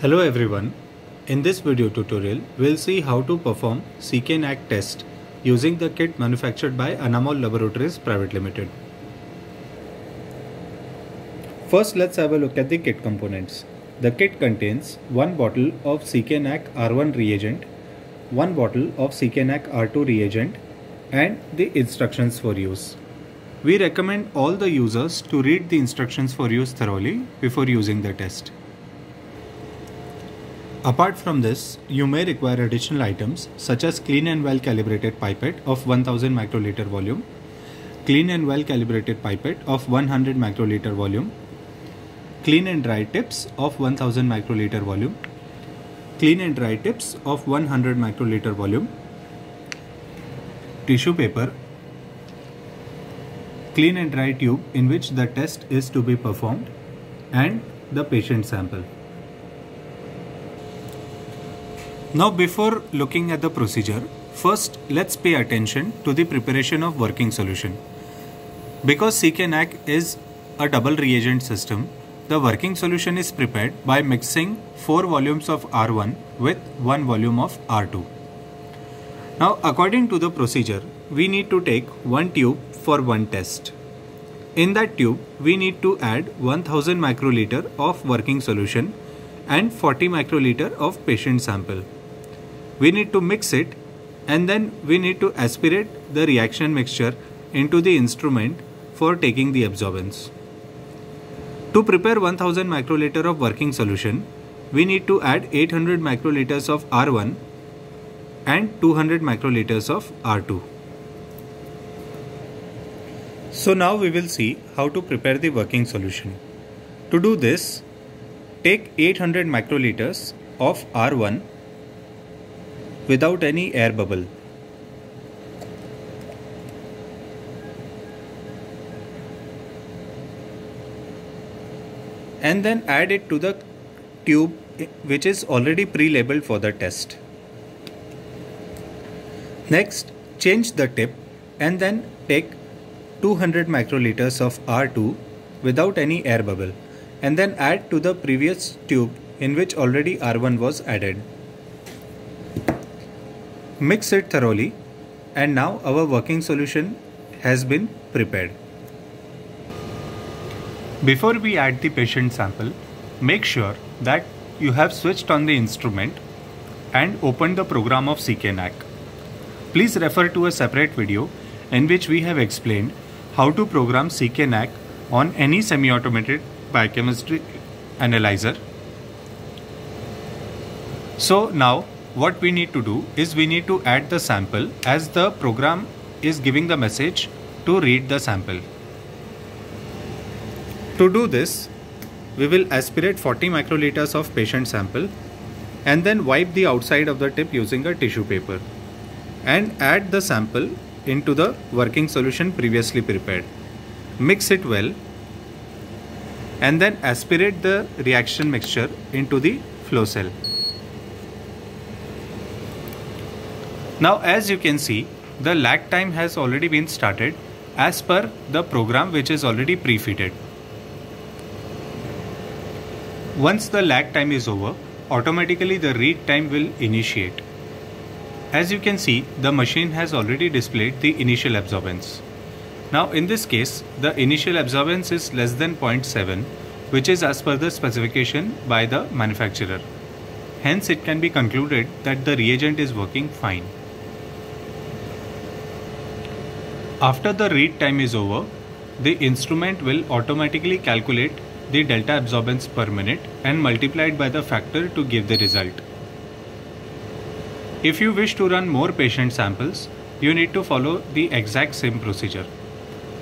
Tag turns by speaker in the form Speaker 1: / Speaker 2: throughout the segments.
Speaker 1: Hello everyone. In this video tutorial, we'll see how to perform CK-NAC test using the kit manufactured by Anamol Laboratories Private Limited. First, let's have a look at the kit components. The kit contains one bottle of CK-NAC R1 reagent, one bottle of CK-NAC R2 reagent, and the instructions for use. We recommend all the users to read the instructions for use thoroughly before using the test. Apart from this, you may require additional items such as clean and well calibrated pipette of 1000 microliter volume, clean and well calibrated pipette of 100 microliter volume, clean and dry tips of 1000 microliter volume, clean and dry tips of 100 microliter volume, tissue paper, clean and dry tube in which the test is to be performed, and the patient sample. Now before looking at the procedure, first let's pay attention to the preparation of working solution. Because CK-NAC is a double reagent system, the working solution is prepared by mixing 4 volumes of R1 with 1 volume of R2. Now according to the procedure, we need to take one tube for one test. In that tube, we need to add 1000 microliter of working solution and 40 microliter of patient sample we need to mix it and then we need to aspirate the reaction mixture into the instrument for taking the absorbance. To prepare 1000 microliter of working solution, we need to add 800 microliters of R1 and 200 microliters of R2. So now we will see how to prepare the working solution. To do this, take 800 microliters of R1 without any air bubble. And then add it to the tube which is already pre-labeled for the test. Next, change the tip and then take 200 microliters of R2 without any air bubble and then add to the previous tube in which already R1 was added. Mix it thoroughly and now our working solution has been prepared. Before we add the patient sample, make sure that you have switched on the instrument and opened the program of CK-NAC. Please refer to a separate video in which we have explained how to program CK-NAC on any semi-automated biochemistry analyzer. So now what we need to do is we need to add the sample as the program is giving the message to read the sample. To do this, we will aspirate 40 microliters of patient sample and then wipe the outside of the tip using a tissue paper and add the sample into the working solution previously prepared. Mix it well and then aspirate the reaction mixture into the flow cell. Now as you can see, the lag time has already been started as per the program which is already pre-fitted. Once the lag time is over, automatically the read time will initiate. As you can see, the machine has already displayed the initial absorbance. Now in this case, the initial absorbance is less than 0.7 which is as per the specification by the manufacturer. Hence it can be concluded that the reagent is working fine. After the read time is over, the instrument will automatically calculate the delta absorbance per minute and multiply it by the factor to give the result. If you wish to run more patient samples, you need to follow the exact same procedure.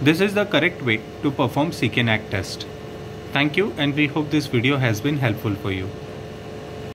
Speaker 1: This is the correct way to perform CK-NAC test. Thank you and we hope this video has been helpful for you.